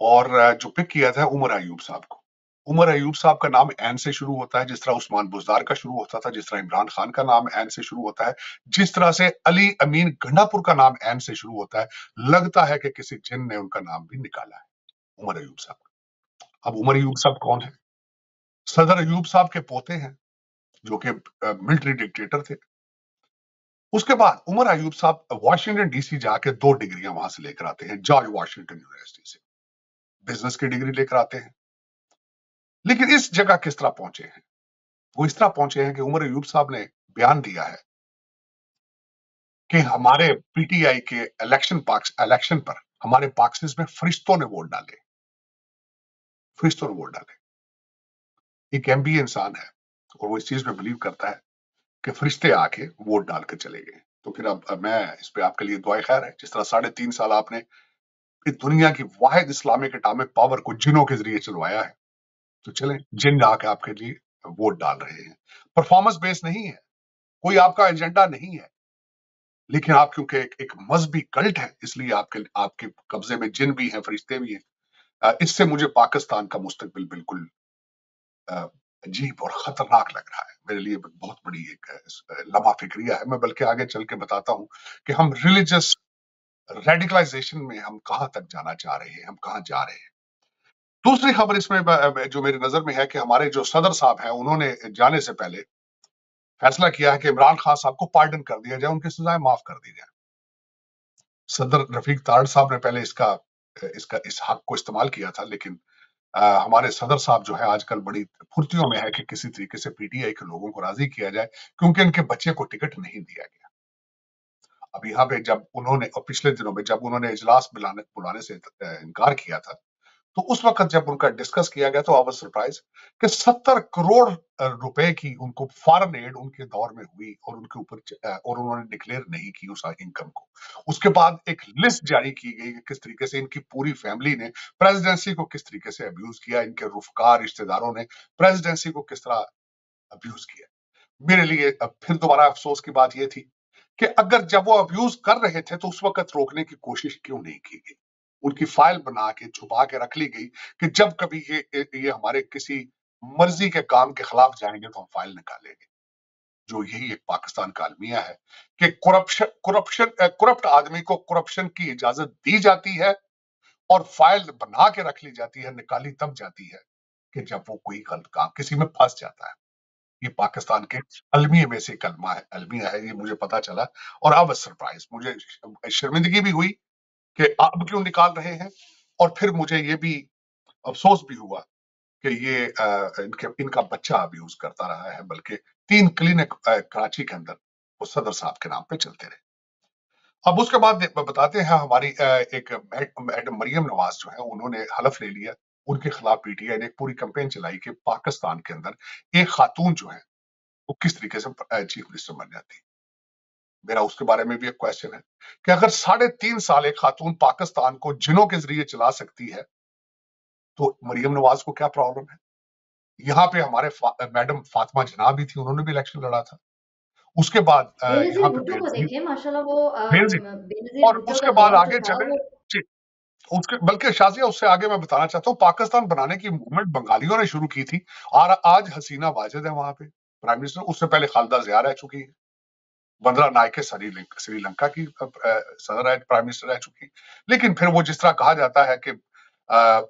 और जो पिक किया था उमर अयूब साहब को। उमर अयूब साहब का नाम एन से शुरू होता है, जिस तरह उस्मान बुजदार का शुरू होता था, जिस तरह इमरान खान का नाम एन से शुरू होता है, जिस तरह से अली अमीन गंडापुर का नाम एन से शुरू होता है, लगता है कि किसी जिन ने उनका नाम भी निकाला है, उमर अयूब साहब अब उमर अयूब साहब कौन है? सदर अयूब साहब के पोते हैं, जो कि मिलिट्री डिक्टेटर थे। उसके बाद उमर अयूब साहब वॉशिंगटन डीसी जाके दो डिग्रियाँ वहाँ से लेकर आते हैं जॉर्ज वॉशिंगटन यूनिवर्सिटी से। बिज़नेस की डिग्री लेकर आते हैं। लेकिन इस जगह किस तरह पहुँचे हैं? वो इस तरह पहुँचे हैं कि उमर अयूब साहब ने बयान दिया है कि हमारे पीटीआई के इलेक्शन पार्क्स इलेक्शन पर हमारे पार्क्सिस में फरिश्तों ने वोट डाले। फरिश्तों ने वोट डाले। एक एम इंसान है और वो इस चीज़ में बिलीव करता है कि फरिश्ते आके वोट डालकर चले गए। तो फिर अब, मैं इस पे आपके लिए दुआ खैर है। जिस तरह साढ़े तीन साल आपने इस दुनिया की वाहिद इस्लामिक एटामिक पावर को जिनों के ज़रिए चलवाया है तो चले जिन आके आपके लिए वोट डाल रहे हैं। परफॉर्मेंस बेस नहीं है। कोई आपका एजेंडा नहीं है। लेकिन आप क्योंकि एक, एक मजहबी कल्ट है इसलिए आपके आपके कब्जे में जिन भी हैं फरिश्ते भी हैं इससे मुझे पाकिस्तान का मुस्तकबिल बिल्कुल अजीब और खतरनाक लग रहा है। मेरे लिए बहुत बड़ी एक लम्हा फिक्रिया है। मैं बल्कि आगे चल के बताता हूँ कि हम रिलीजियस रेडिकलाइजेशन में हम कहाँ तक जाना चाह रहे हैं, हम कहाँ जा रहे हैं। दूसरी खबर इसमें जो मेरी नज़र में है कि हमारे जो सदर साहब हैं, उन्होंने जाने से पहले फैसला किया है कि इमरान खान साहब को पार्डन कर दिया जाए, उनकी सजाएँ माफ़ कर दी जाए। सदर रफीक ताड़ साहब ने पहले इसका इसका, इस हक को इस्तेमाल किया था, लेकिन आ, हमारे सदर साहब जो है आजकल बड़ी फुर्तियों में है कि किसी तरीके से पीटीआई के लोगों को राज़ी किया जाए क्योंकि इनके बच्चे को टिकट नहीं दिया गया। अब यहाँ पे जब उन्होंने पिछले दिनों में जब उन्होंने इजलास बुलाने बुलाने से इनकार किया था तो उस वक्त जब उनका डिस्कस किया गया तो आई सरप्राइज़ कि सत्तर करोड़ रुपए की उनको फॉरन एड उनके दौर में हुई और उनके ऊपर और उन्होंने डिक्लेयर नहीं की उस इनकम को। उसके बाद एक लिस्ट जारी की गई कि किस तरीके से इनकी पूरी फैमिली ने प्रेसिडेंसी को किस तरीके से अब्यूज किया, इनके रुफकार रिश्तेदारों ने प्रेसिडेंसी को किस तरह अब्यूज किया। मेरे लिए फिर दोबारा अफसोस की बात यह थी कि अगर जब वो अब्यूज कर रहे थे तो उस वक्त रोकने की कोशिश क्यों नहीं की गई? उनकी फ़ाइल बना के छुपा के रख ली गई कि जब कभी ये ये हमारे किसी मर्ज़ी के काम के खिलाफ जाएँगे तो हम फ़ाइल निकालेंगे। जो यही एक पाकिस्तान का अलमिया है कि करप्शन करप्शन करप्ट आदमी को करप्शन की इजाज़त दी जाती है और फ़ाइल बना के रख ली जाती है निकाली तब जाती है कि जब वो कोई गलत काम किसी में फंस जाता है। ये पाकिस्तान के अलमिया में से कलमा है अलमिया है ये मुझे पता चला और अब सरप्राइज़ मुझे शर्मिंदगी भी हुई कि अब क्यों निकाल रहे हैं? और फिर मुझे ये भी अफसोस भी हुआ कि ये इनके, इनका बच्चा अब्यूज करता रहा है, बल्कि तीन क्लिनिक कराची के अंदर वो सदर साहब के नाम पे चलते रहे। अब उसके बाद बताते हैं हमारी एक मैडम मरियम नवाज़ जो है, उन्होंने हलफ ले लिया, उनके खिलाफ पीटीआई ने एक पूरी कंपेन चलाई कि पाकिस्तान के अंदर एक खातून जो है, वो किस तरीके से चीफ मिनिस्टर बन जाती मेरा उसके बारे में भी एक क्वेश्चन है कि अगर साढ़े तीन साल एक खातून पाकिस्तान को जिनों के ज़रिए चला सकती है तो मरियम नवाज़ को क्या प्रॉब्लम है? यहाँ पे हमारे फा, मैडम फातिमा जना भी थी उन्होंने भी इलेक्शन लड़ा था। उसके बाद यहाँ पे माशाल्लाह वो और उसके बाद आगे चले। उसके बल्कि शाजिया उससे आगे मैं बताना चाहता हूँ पाकिस्तान बनाने की मूवमेंट बंगालियों ने शुरू की थी। और आज हसीना वाजिद है वहाँ पे प्राइम मिनिस्टर उससे पहले खालदा जिया रह चुकी है। बंदरा नायक श्रीलंका की सदर प्राइम मिनिस्टर रह चुकी लेकिन फिर वो जिस तरह कहा जाता है कि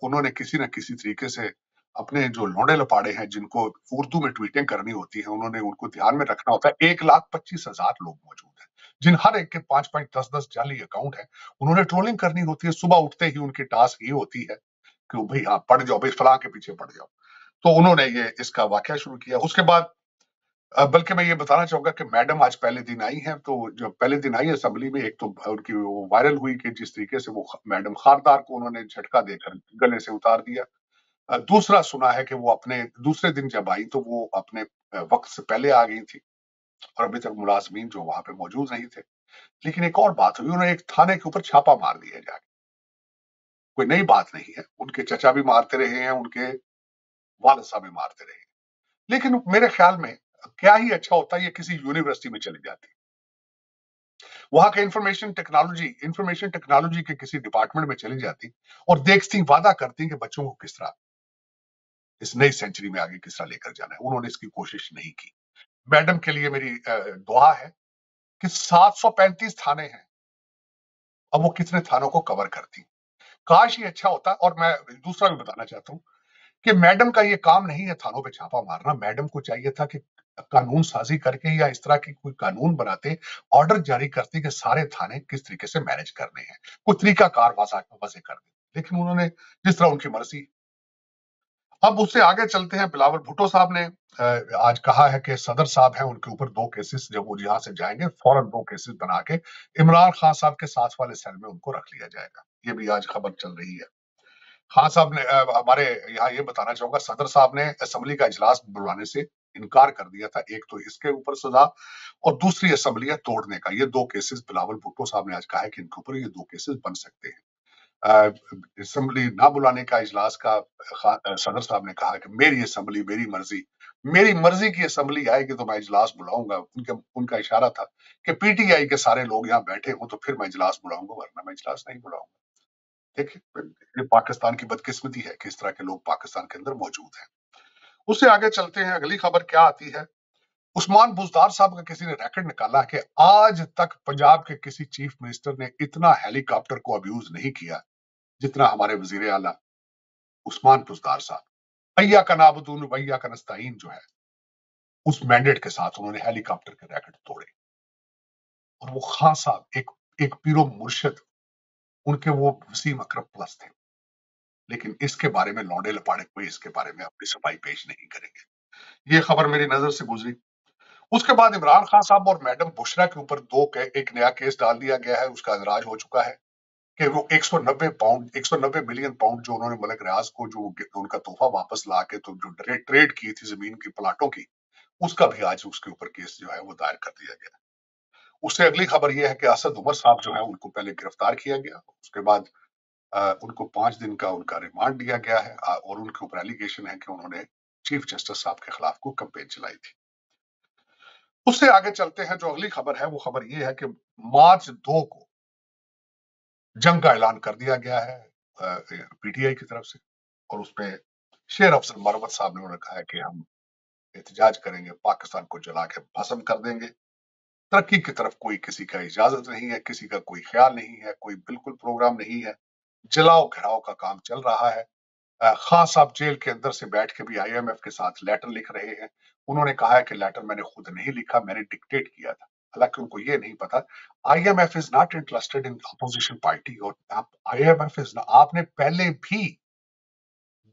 उन्होंने किसी न किसी तरीके से अपने जो लोडे लपाड़े हैं, जिनको उर्दू में ट्वीटिंग करनी होती है, उन्होंने उनको ध्यान में रखना होता है। एक लाख पच्चीस हज़ार लोग मौजूद हैं, जिन हर एक के पाँच पाँच दस दस जाली अकाउंट है। उन्होंने ट्रोलिंग करनी होती है, सुबह उठते ही उनकी टास्क ये होती है कि, भाई हाँ पढ़ जाओ, भाई फलां के पीछे पड़ जाओ। तो उन्होंने ये, इसका वाक्य शुरू किया। उसके बाद बल्कि मैं ये बताना चाहूँगा कि मैडम आज पहले दिन आई हैं तो जो पहले दिन आई असेंबली में, एक तो उनकी वो वायरल हुई कि जिस तरीके से वो मैडम खारदार को उन्होंने झटका देकर गले से उतार दिया। दूसरा सुना है कि वो अपने, दूसरे दिन जब आई तो वो अपने वक्त से पहले आ गई थी और अभी तक मुलाजमीन जो वहाँ पे मौजूद नहीं थे। लेकिन एक और बात हुई, उन्होंने एक थाने के ऊपर छापा मार दिया जाके। कोई नई बात नहीं है, उनके चचा भी मारते रहे हैं, उनके वालद साहब भी मारते रहे लेकिन मेरे ख्याल में क्या ही अच्छा होता है, ये किसी यूनिवर्सिटी में चली जाती वहाँ के इंफॉर्मेशन टेक्नोलॉजी इंफॉर्मेशन टेक्नोलॉजी के किसी डिपार्टमेंट में चली जाती और देखती, वादा करती कि बच्चों को किस तरह इस नई सेंचुरी में आगे किस तरह लेकर जाना है। उन्होंने इसकी कोशिश नहीं की। मैडम के लिए मेरी दुआ है कि 735 थाने हैं। अब वो कितने थानों को कवर करती काश ये अच्छा होता और मैं दूसरा भी बताना चाहता हूँ कि मैडम का ये काम नहीं है थानों पे छापा मारना। मैडम को चाहिए था कि कानून साजी करके या इस तरह की कोई कानून बनाते ऑर्डर जारी करते कि सारे थाने किस तरीके से मैनेज करने हैं। कोई तरीका कार वजह कर दे लेकिन उन्होंने जिस तरह उनकी मर्ज़ी। अब उससे आगे चलते हैं बिलावल भुट्टो साहब ने आज कहा है कि सदर साहब हैं, उनके ऊपर दो केसेस जब वो यहाँ से जाएँगे, फ़ौरन दो केसेस बना के इमरान खान साहब के साथ वाले सेल में उनको रख लिया जाएगा। ये भी आज खबर चल रही है। खान साहब ने हमारे यहाँ ये बताना चाहूँगा, सदर साहब ने असेंबली का इजलास बुलाने से इनकार कर दिया था, एक तो इसके ऊपर सजा और दूसरी असेंबलियाँ तोड़ने का। ये दो केसेस बिलावल भुट्टो साहब ने आज कहा है कि इनके ऊपर ये दो केसेस बन सकते हैं। असेंबली ना बुलाने का इजलास का सदर साहब ने कहा कि मेरी असम्बली, मेरी मर्ज़ी मेरी मर्ज़ी की असम्बली आएगी तो मैं इजलास बुलाऊँगा। उनके, उनका इशारा था कि पीटीआई के सारे लोग यहाँ बैठे हो तो फिर मैं इजलास बुलाऊँगा, वरना मैं इजलास नहीं बुलाऊँगा। देखिए, ये पाकिस्तान की बदकिस्मती है कि इस तरह के लोग पाकिस्तान के अंदर मौजूद हैं। उससे आगे चलते हैं, अगली खबर क्या आती है? उस्मान बुजदार साहब का किसी ने रैकेट निकाला कि आज तक पंजाब के किसी चीफ मिनिस्टर ने इतना हेलीकॉप्टर को अब्यूज नहीं किया जितना हमारे वज़ीर आला उस्मान बुजदार साहब। अय्या का नाबदून वैया का नस्ताइन जो है, उस मैंडेट के साथ उन्होंने हेलीकॉप्टर के रैकेट तोड़े। और वो खान साहब, एक एक पीरो मुर्शद, उनके वो वसीम अकरम प्लस थे। लेकिन इसके बारे में लौंडे लपाड़े कोई इसके बारे में अपनी सफ़ाई पेश नहीं करेंगे। ये खबर मेरी नज़र से गुजरी। उसके बाद इमरान खान साहब और मैडम बुशरा के ऊपर दो के, एक नया केस डाल दिया गया है उसका अंदराज हो चुका है कि वो 190 पाउंड 190 मिलियन पाउंड जो उन्होंने मलिक रियाज को जो उनका तोहफा वापस ला के तो जो ट्रेड की थी ज़मीन की प्लाटों की उसका भी आज उसके ऊपर केस जो है वो दायर कर दिया गया। उससे अगली खबर यह है कि असद उमर साहब जो है उनको पहले गिरफ़्तार किया गया। उसके बाद उनको पाँच दिन का उनका रिमांड दिया गया है और उनके ऊपर एलिगेशन है कि उन्होंने चीफ जस्टिस साहब के खिलाफ को कंपेन चलाई थी। उससे आगे चलते हैं, जो अगली खबर है, वो खबर ये है कि मार्च दो को जंग का ऐलान कर दिया गया है पीटीआई की तरफ़ से, और उसमें शेर अफसर मरवत साहब ने उन्होंने कहा है कि हम एहतजाज करेंगे, पाकिस्तान को जला के भस्म कर देंगे। तरक्की की तरफ़ कोई किसी का इजाज़त नहीं है, किसी का कोई ख्याल नहीं है, कोई बिल्कुल प्रोग्राम नहीं है। जलाओ घिराव का काम चल रहा है। खान साहब जेल के अंदर से बैठ के भी आईएमएफ के साथ लेटर लिख रहे हैं। उन्होंने कहा है कि लेटर मैंने खुद नहीं लिखा, मैंने डिक्टेट किया था। हालाँकि उनको ये नहीं पता IMF is not interested in opposition party और आईएमएफ इज़ आपने पहले भी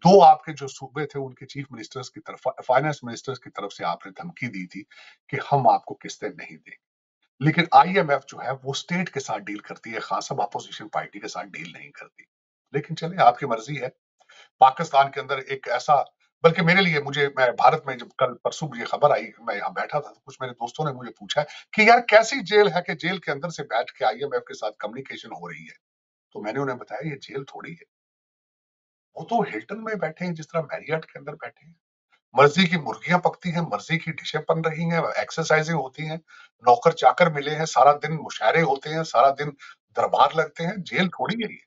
दो आपके जो सूबे थे, उनके चीफ मिनिस्टर्स की तरफ़ फाइनेंस मिनिस्टर्स की तरफ़ से आपने धमकी दी थी कि हम आपको किस्तें नहीं देंगे। लेकिन आईएमएफ जो है, वो स्टेट के साथ डील करती है, खासा अपोजिशन पार्टी के साथ डील नहीं करती। लेकिन चले आपकी मर्ज़ी है। पाकिस्तान के अंदर एक ऐसा, बल्कि मेरे लिए, मुझे, मैं भारत में जब कल परसों मुझे खबर आई, मैं यहाँ बैठा था तो कुछ मेरे दोस्तों ने मुझे पूछा कि यार कैसी जेल है कि जेल के अंदर से बैठ के आईएमएफ के साथ कम्युनिकेशन हो रही है? तो मैंने उन्हें बताया, ये जेल थोड़ी है। वो तो हिल्टन में बैठे हैं, जिस तरह मैरियट के अंदर बैठे हैं। मर्ज़ी की मुर्गियाँ पकती हैं, मर्ज़ी की डिशें बन रही हैं एक्सरसाइजें होती हैं, नौकर चाकर मिले हैं, सारा दिन मुशायरे होते हैं, सारा दिन दरबार लगते हैं, जेल थोड़ी है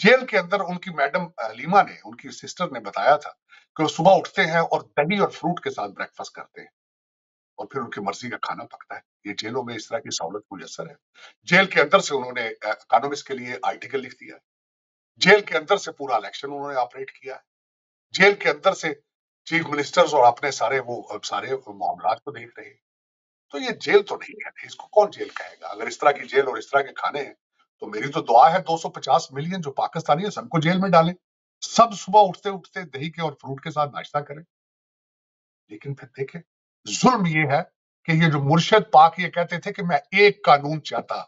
जेल के अंदर उनकी मैडम लीमा ने, उनकी सिस्टर ने बताया था कि वो सुबह उठते हैं और दही और फ्रूट के साथ ब्रेकफास्ट करते हैं और फिर उनकी मर्ज़ी का खाना पकता है। ये जेलों में इस तरह की सहूलत मुयसर है। जेल के अंदर से उन्होंने इकोनॉमिक्स के लिए आर्टिकल लिख दिया। है जेल के अंदर से पूरा इलेक्शन उन्होंने ऑपरेट किया। है जेल के अंदर से चीफ मिनिस्टर्स और अपने सारे वो सारे मामला को देख रहे तो ये जेल तो नहीं है, इसको कौन जेल कहेगा? अगर इस तरह की जेल और इस तरह के खाने हैं तो मेरी तो दुआ है 250 मिलियन जो पाकिस्तानी है, सबको जेल में डालें। सब सुबह उठते उठते दही के और फ्रूट के साथ नाश्ता करें। लेकिन फिर देखें, जुल्म ये है कि ये जो मुर्शद पाक ये कहते थे कि मैं एक कानून चाहता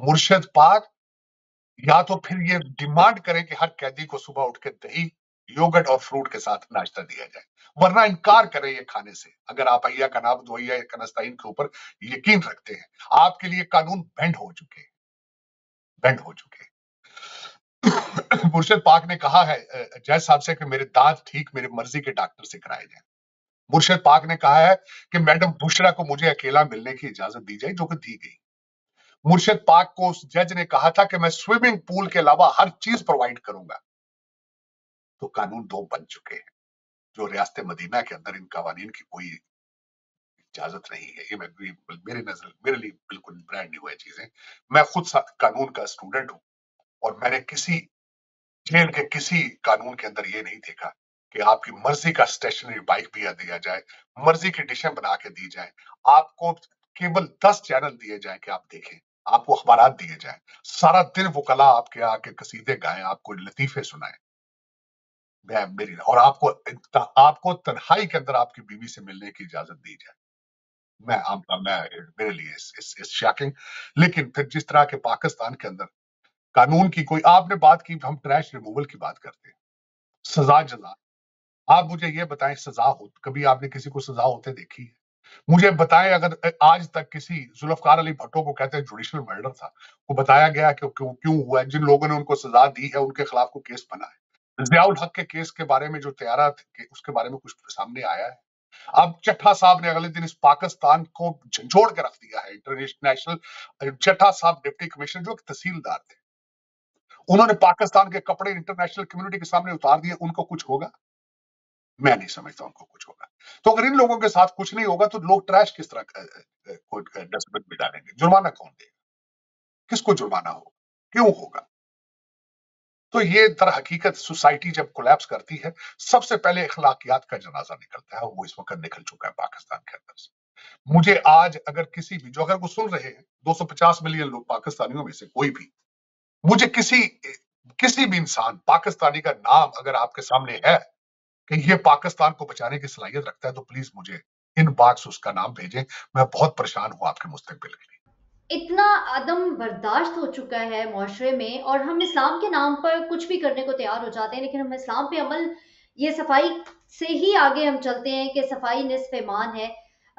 मुर्शद पाक या तो फिर ये डिमांड करें कि हर कैदी को सुबह उठ के दही योगर्ट और फ्रूट के साथ नाश्ता दिया जाए। वरना इनकार करें ये खाने से। अगर आप अय्या का नाम, दो या कनस्ताइन के ऊपर यकीन रखते हैं, आपके लिए कानून बैंड हो चुके बैंड हो चुके [COUGHS] मुर्शद पाक ने कहा है जय साहब से कि मेरे दांत ठीक, मेरी मर्ज़ी के डॉक्टर से कराए जाए। मुर्शद पाक ने कहा है कि मैडम बुशरा को मुझे अकेला मिलने की इजाज़त दी जाए, जो कि दी गई। मुर्शद पाक को उस जज ने कहा था कि मैं स्विमिंग पूल के अलावा हर चीज़ प्रोवाइड करूँगा। तो कानून दो बन चुके हैं, जो रियासत मदीना के अंदर इन कवानीन की कोई इजाज़त नहीं है। ये मैं मेरे नज़र, मेरे लिए बिल्कुल ब्रांड न्यू है चीज़ें। मैं खुद कानून का स्टूडेंट हूँ और मैंने किसी जेल के किसी कानून के अंदर ये नहीं देखा कि आपकी मर्ज़ी का स्टेशनरी बाइक भी दिया जाए, मर्ज़ी की डिशें बना के दी जाए, आपको केवल दस चैनल दिए जाए कि आप देखें, आपको अखबार दिए जाए। सारा दिन वो कला आपके आके कसीदे गाएँ, आपको लतीफे सुनाए। मेरी और आपको आपको तन्हाई के अंदर आपकी बीवी से मिलने की इजाज़त दी जाए। मैं मैं मेरे लिए इस, इस, इस शॉकिंग लेकिन फिर जिस तरह के पाकिस्तान के अंदर कानून की कोई आपने बात की हम ट्रैश रिमूवल की बात करते हैं। सजा जजा आप मुझे ये बताएँ सजा हो कभी आपने किसी को सजा होते देखी है? मुझे बताएँ अगर आज तक किसी जुल्फकार अली भट्टो को कहते हैं जुडिशल मर्डर था वो बताया गया कि क्यों क्यों हुआ है जिन लोगों ने उनको सजा दी है उनके खिलाफ को केस बना है। जियाउल हक के केस के बारे में जो तैयारा थे उसके बारे में कुछ सामने आया है। अब चट्ठा साहब ने अगले दिन इस पाकिस्तान को झंझोड़ के रख दिया है इंटरनेशनल चट्ठा साहब डिप्टी कमिश्नर जो तहसीलदार थे। उन्होंने पाकिस्तान के कपड़े इंटरनेशनल कम्युनिटी के सामने उतार दिए, उनको कुछ होगा? मैं नहीं समझता उनको कुछ होगा। तो अगर इन लोगों के साथ कुछ नहीं होगा तो लोग ट्रैश किस तरह डस्टबिन में डालेंगे? जुर्माना कौन देगा? किसको जुर्माना होगा? क्यों होगा? तो ये दर हकीकत सोसाइटी जब कोलैप्स करती है, सबसे पहले अखलाकियात का जनाजा निकलता है वो इस वक्त निकल चुका है पाकिस्तान के अंदर से। मुझे आज अगर किसी भी, जो अगर वो सुन रहे हैं 250 मिलियन लोग पाकिस्तानियों में से कोई भी, मुझे किसी किसी भी इंसान, पाकिस्तानी का नाम अगर आपके सामने है कि ये पाकिस्तान को बचाने की सलाहियत रखता है तो प्लीज़ मुझे इन बाक्स उसका नाम भेजें। मैं बहुत परेशान हूँ आपके मुस्तकबिल के लिए। इतना आदम बर्दाश्त हो चुका है माशरे में और हम इस्लाम के नाम पर कुछ भी करने को तैयार हो जाते हैं लेकिन हम इस्लाम पे अमल ये सफ़ाई से ही आगे हम चलते हैं कि सफ़ाई निसफ ईमान है।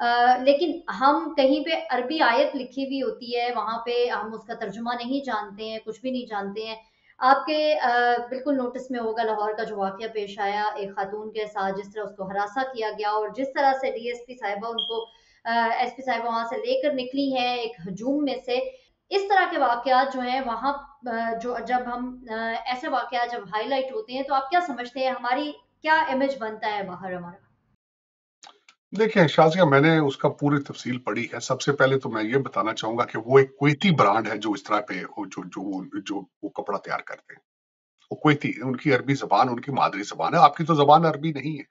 आ, लेकिन हम कहीं पे अरबी आयत लिखी हुई होती है वहाँ पे हम उसका तर्जुमा नहीं जानते हैं कुछ भी नहीं जानते हैं। आपके आ, बिल्कुल नोटिस में होगा लाहौर का जो वाक़ पेश आया एक खातून के साथ जिस तरह उसको हरासा किया गया और जिस तरह से डी डीएसपी साहिबा उनको एसपी साहिबा वहाँ से लेकर निकली हैं एक हजूम में से। इस तरह के वाकयात जो हैं, वहाँ जो, जब हम ऐसे वाकयात जब हाईलाइट होते हैं तो आप क्या समझते हैं? हमारी क्या इमेज बनता है बाहर हमारा? देखिए शाजिया मैंने उसका पूरी तफसील पढ़ी है। सबसे पहले तो मैं ये बताना चाहूँगा कि वो एक कुवैती ब्रांड है जो इस तरह पे जो जो जो वो कपड़ा तैयार करते हैं। वो कुवैती, उनकी अरबी जबान, उनकी मादरी जबान है। आपकी तो जबान अरबी नहीं है।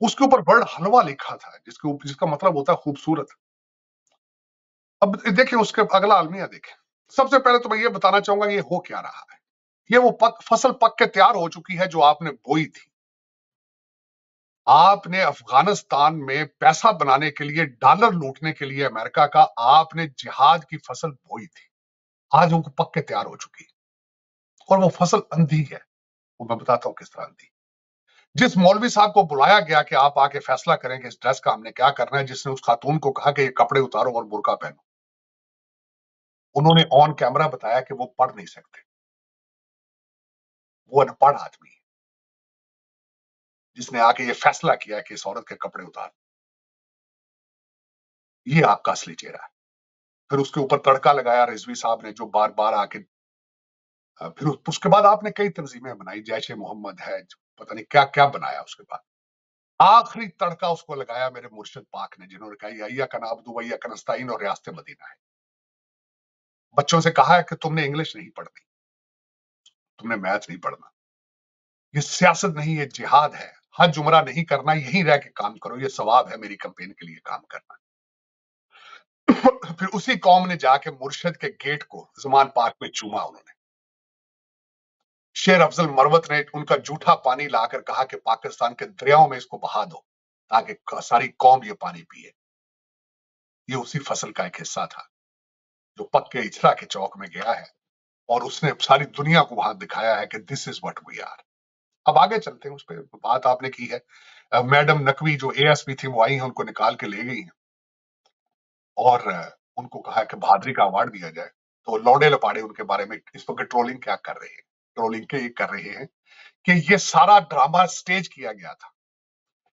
उसके ऊपर बर्ड हलवा लिखा था जिसके जिसका मतलब होता है खूबसूरत। अब देखिए उसके अगला अलमिया देखें। सबसे पहले तो मैं ये बताना चाहूँगा ये हो क्या रहा है। ये वो पक, फ़सल पक के तैयार हो चुकी है जो आपने बोई थी। आपने अफ़गानिस्तान में पैसा बनाने के लिए डॉलर लूटने के लिए अमेरिका का आपने जिहाद की फ़सल बोई थी। आज वो पक्के तैयार हो चुकी है। और वो फ़सल अंधी है। वो मैं बताता हूँ किस तरह अंधी जिस मौलवी साहब को बुलाया गया कि आप आके फैसला करें कि इस ड्रेस का हमने क्या करना है, जिसने उस खातून को कहा कि ये कपड़े उतारो और बुरका पहनो। उन्होंने ऑन कैमरा बताया कि वो पढ़ नहीं सकते। वो अनपढ़ आदमी है। जिसने आके ये फैसला किया कि इस औरत के कपड़े उतार। ये आपका असली चेहरा है। फिर उसके ऊपर तड़का लगाया रिजवी साहब ने, जो बार बार आके फिर उसके बाद आपने कई तंजीमें बनाई, जैश मोहम्मद है पता नहीं क्या क्या बनाया उसके बाद। आखिरी तड़का उसको लगाया मेरे मुर्शद पाक ने, जिन्होंने कहा अय्या का नाम दुबैया का नस्ताइन और रियासत मदीना है। बच्चों से कहा है कि तुमने इंग्लिश नहीं पढ़नी। तुमने मैथ नहीं पढ़ना। ये सियासत नहीं, ये जिहाद है। हज उमरा नहीं करना, यही रह के काम करो। ये सवाब है मेरी कंपेन के लिए काम करना। फिर उसी कौम ने जाके मुर्शद के गेट को, जमान पार्क में चूमा उन्होंने। शेर अफजल मरवत ने उनका जूठा पानी लाकर कहा कि पाकिस्तान के दरियाओं में इसको बहा दो, ताकि सारी कौम ये पानी पिए। ये उसी फ़सल का एक हिस्सा था, जो पक्के इचरा के चौक में गया है, और उसने सारी दुनिया को वहाँ दिखाया है कि this is what we are अब आगे चलते हैं, उस पर बात आपने की है। मैडम नकवी जो एएसपी थी, वो आई है, उनको निकाल के ले गई है। और उनको कहा है कि बहादरी का अवार्ड दिया जाए। तो लौडे लपाड़े उनके बारे में इस वक्त ट्रोलिंग क्या कर रहे हैं? ट्रोलिंग के कर रहे हैं कि ये सारा ड्रामा स्टेज किया गया था।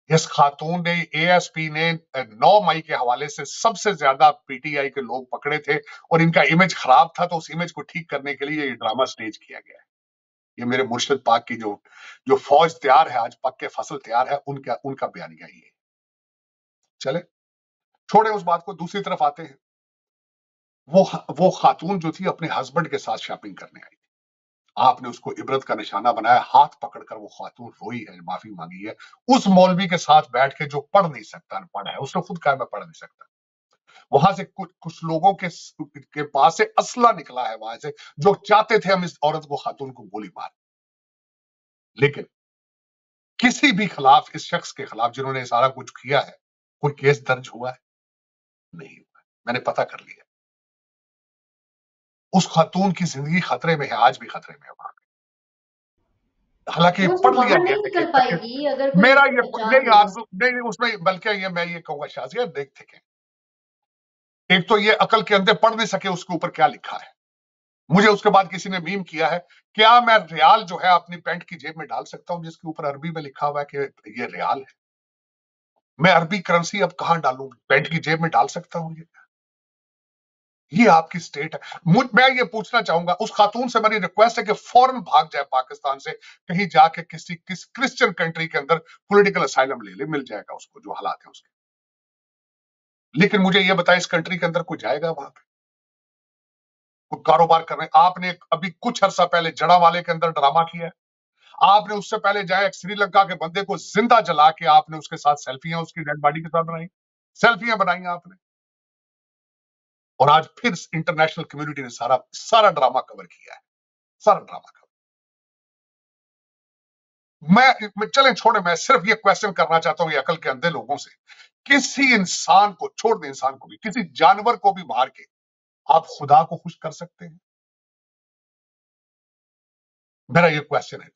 इस खातून ने एएसपी ने 9 मई के हवाले से सबसे ज़्यादा पीटीआई के लोग पकड़े थे और इनका इमेज खराब था तो उस इमेज को ठीक करने के लिए ये ड्रामा स्टेज किया गया है। ये मेरे मुर्शद पाक की जो जो फौज तैयार है, आज पक्के फ़सल तैयार है, उनका उनका बयानिया ये चले, छोड़े उस बात को, दूसरी तरफ़ आते हैं। वो वो खातून जो थी, अपने हस्बैंड के साथ शॉपिंग करने आई। आपने उसको इबरत का निशाना बनाया, हाथ पकड़कर वो खातून रोई है, माफ़ी मांगी है। उस मौलवी के साथ बैठ के जो पढ़ नहीं सकता पढ़ा है, उसने खुद कहा, मैं पढ़ नहीं सकता। वहाँ से कुछ कुछ लोगों के के पास से असला निकला है, वहाँ से जो चाहते थे हम इस औरत को, खातून को गोली मार। लेकिन किसी भी खिलाफ, इस शख्स के खिलाफ जिन्होंने सारा कुछ किया है, कोई केस दर्ज हुआ है? नहीं हुआ मैंने पता कर लिया उस खातून की ज़िंदगी खतरे में है आज भी खतरे में है वहाँ हालाँकि पढ़ लिया गया मेरा ये नहीं आज नहीं उसमें बल्कि ये मैं ये कहूँगा शाजिया देख थे एक तो ये अकल के अंदर पढ़ नहीं सके उसके ऊपर क्या लिखा है। मुझे उसके बाद किसी ने मीम किया है क्या मैं रियाल जो है अपनी पैंट की जेब में डाल सकता हूँ जिसके ऊपर अरबी में लिखा हुआ है कि ये रियाल है? मैं अरबी करेंसी अब कहाँ डालू? पैंट की जेब में डाल सकता हूँ ये? ये आपकी स्टेट है। मुझ, मैं ये पूछना चाहूँगा, उस खातून से मेरी रिक्वेस्ट है कि फ़ौरन भाग जाए पाकिस्तान से, कहीं जाके किसी, किस क्रिश्चियन कंट्री के अंदर पॉलिटिकल असाइलम ले ले, मिल जाएगा उसको, जो हालात है उसके। लेकिन मुझे ये बताए, इस कंट्री के अंदर कोई जाएगा वहाँ पे? कोई कारोबार कर रहे आपने अभी कुछ अर्सा पहले जड़ा वाले के अंदर ड्रामा किया है। आपने उससे पहले जाए श्रीलंका के बंदे को ज़िंदा जला के आपने उसके साथ सेल्फियाँ उसकी डेड बॉडी के साथ बनाई। सेल्फियाँ बनाई आपने। और आज फिर इंटरनेशनल कम्युनिटी ने सारा सारा ड्रामा कवर किया है। सारा ड्रामा कवर मैं, चले छोड़े मैं सिर्फ़ ये क्वेश्चन करना चाहता हूँ ये अकल के अंधे लोगों से। किसी इंसान को छोड़ दे इंसान को भी किसी जानवर को भी मार के आप खुदा को खुश कर सकते हैं। मेरा ये क्वेश्चन है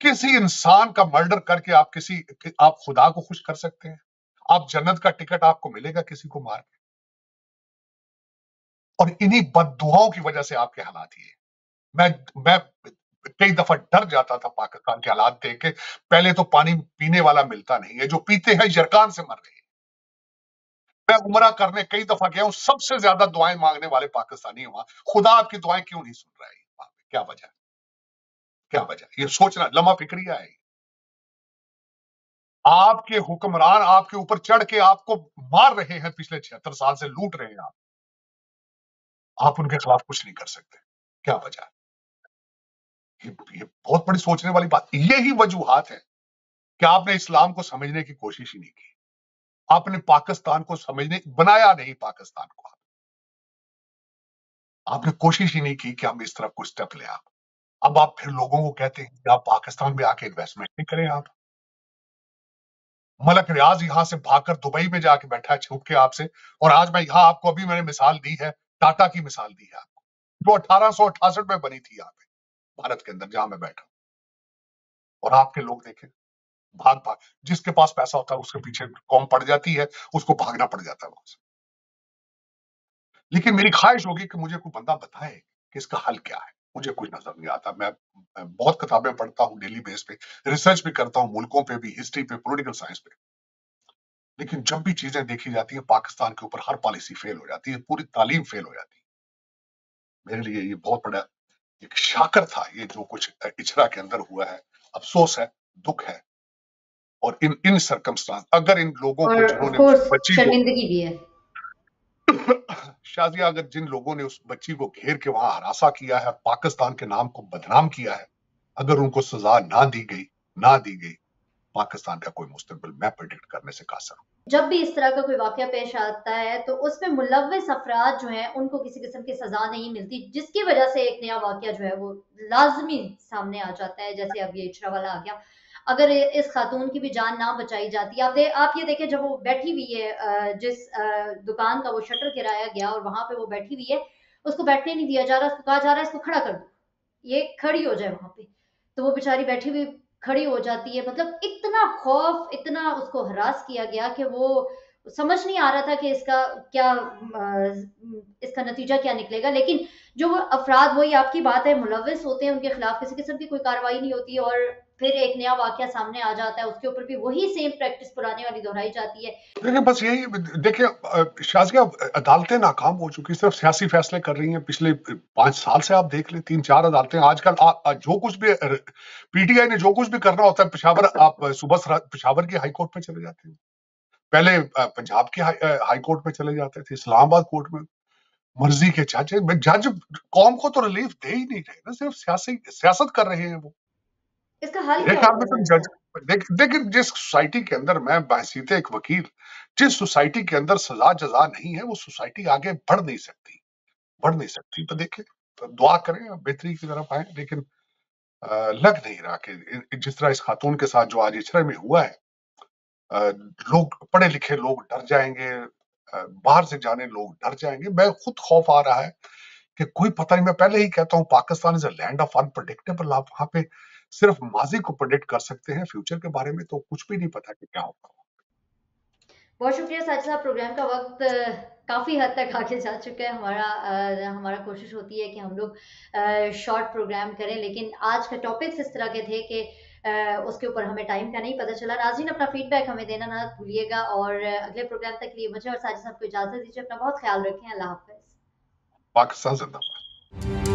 किसी इंसान का मर्डर करके आप किसी आप खुदा को खुश कर सकते हैं। आप जन्नत का टिकट आपको मिलेगा किसी को मार के। और इन्हीं बदुआओं की वजह से आपके हालात ये। मैं मैं कई दफ़ा डर जाता था पाकिस्तान के हालात देख के। पहले तो पानी पीने वाला मिलता नहीं है, जो पीते हैं जरकान से मर रहे हैं। मैं उमरा करने कई दफ़ा गया हूँ, सबसे ज़्यादा दुआएँ मांगने वाले पाकिस्तानी वहाँ। खुदा आपकी दुआएँ क्यों नहीं सुन रहे पे क्या वजह क्या वजह ये सोचना, लम्हा फिक्रिया है। आपके हुक्मरान आपके ऊपर चढ़ के आपको मार रहे हैं पिछले छिहत्तर साल से, लूट रहे हैं आप। आप उनके खिलाफ कुछ नहीं कर सकते। क्या वजह? ये, ये बहुत बड़ी सोचने वाली बात। ये ही वजूहत है। कि आपने इस्लाम को समझने की कोशिश ही नहीं की? आपने पाकिस्तान को समझने बनाया नहीं पाकिस्तान को आपने कोशिश ही नहीं की कि हम इस तरफ़ कुछ स्टेप ले आप। अब आप फिर लोगों को कहते हैं कि आप पाकिस्तान में आके इन्वेस्टमेंट नहीं करें आप। मलक रियाज यहाँ से भागकर दुबई में जाके बैठा है छुप के आपसे। और आज मैं यहाँ आपको अभी मैंने मिसाल दी है टाटा की मिसाल दी है आपको। जो अठारह में बनी थी यहाँ पे भारत के अंदर जहाँ मैं बैठा और आपके लोग देखें भाग भाग जिसके पास पैसा होता है उसके पीछे कौम पड़ जाती है उसको भागना पड़ जाता है वहाँ से। लेकिन मेरी ख्वाहिश होगी कि मुझे कोई बंदा बताए कि इसका हल क्या है। मुझे कुछ नज़र नहीं आता। मैं, मैं बहुत किताबें पढ़ता हूँ डेली बेस पे रिसर्च भी करता हूँ मुल्कों पे भी हिस्ट्री पे पॉलिटिकल साइंस पे। लेकिन जब भी चीज़ें देखी जाती है पाकिस्तान के ऊपर हर पॉलिसी फेल हो जाती है पूरी तालीम फेल हो जाती है। मेरे लिए ये बहुत बड़ा एक शाकर था ये जो कुछ इचरा के अंदर हुआ है। अफसोस है दुख है। और इन इन सरकमस्टांस अगर इन लोगों को जिन्होंने बच्ची शर्मिंदगी भी है। [COUGHS] शाजिया अगर जिन लोगों ने उस बच्ची को घेर के वहाँ हरासा किया है पाकिस्तान के नाम को बदनाम किया है अगर उनको सजा ना दी गई ना दी गई पाकिस्तान का कोई मुस्तबिल मैं प्रिडिक्ट करने से कासर हूँ। जब भी इस तरह का कोई वाक्य पेश आता है तो उसमें मुलविस अफराद जो हैं, उनको किसी किस्म की सजा नहीं मिलती, जिसकी वजह से एक नया वाक्य जो है, वो लाजमी सामने आ जाता है, जैसे अब ये इचरा वाला आ गया। अगर इस खातून की भी जान ना बचाई जाती, आप दे, आप ये देखें, जब वो बैठी हुई है जिस दुकान का वो शटर गिराया गया और वहाँ पे वो बैठी हुई है, उसको बैठने नहीं दिया जा रहा, उसको कहा जा रहा है, इसको खड़ा कर दो। ये खड़ी हो जाए वहाँ पे। तो वो बेचारी बैठी हुई खड़ी हो जाती है। मतलब इतना खौफ, इतना उसको हरास किया गया कि वो समझ नहीं आ रहा था कि इसका क्या इसका नतीजा क्या निकलेगा। लेकिन जो अफराद वही आपकी बात है, मुलविस होते हैं, उनके खिलाफ किसी किस्म की कोई कार्रवाई नहीं होती और फिर एक नया वाक्य सामने आ जाता है, उसके ऊपर भी वही सेम प्रैक्टिस पुराने वाली दोहराई जाती है। देखिए बस यही, देखिए शाजिया अदालतें नाकाम हो चुकी सिर्फ़ सियासी फैसले कर रही हैं। पिछले पाँच साल से आप देख लें तीन चार अदालतें आजकल जो कुछ भी पीटीआई ने जो कुछ भी करना होता है, पेशावर, आप सुबह पेशावर की हाईकोर्ट में चले जाते हैं। पहले पंजाब के हाई कोर्ट में चले जाते थे, इस्लामाबाद कोर्ट में। मर्ज़ी के जज जज कौम को तो रिलीफ दे ही नहीं रहे ना, सिर्फ़ सियासी, सियासत कर रहे हैं वो। इसका हल क्या में तो जज देख देखिए जिस सोसाइटी के अंदर मैं बहसीत एक वकील जिस सोसाइटी के अंदर सजा जजा नहीं है वो सोसाइटी आगे बढ़ नहीं सकती। बढ़ नहीं सकती। तो देखे तो दुआ करें बेहतरी की तरफ़ आए लेकिन लग नहीं रहा कि जिस तरह इस खातून के साथ जो आज इचरा में हुआ है लोग पढ़े लिखे लोग डर जाएँगे बाहर से जाने लोग डर जाएँगे। मैं खुद खौफ आ रहा है कि कोई पता नहीं मैं पहले ही कहता हूँ Pakistan is a land of unpredictable आप वहाँ पे सिर्फ़ माजी को प्रोडिक्ट कर सकते हैं फ्यूचर के बारे में तो कुछ भी नहीं पता कि क्या होगा। बहुत शुक्रिया साजिद साहब प्रोग्राम का वक्त काफ़ी हद तक आगे जा चुका है। हमारा आ, हमारा कोशिश होती है कि हम लोग शॉर्ट प्रोग्राम करें लेकिन आज का टॉपिक्स इस तरह के थे कि उसके ऊपर हमें टाइम का नहीं पता चला। नाजीन अपना फीडबैक हमें देना ना भूलिएगा और अगले प्रोग्राम तक लिए मुझे और साजिद साहब को इजाज़त दीजिए। अपना बहुत ख्याल रखें। अल्लाह हाफिज़। पाकिस्तान जिंदाबाद।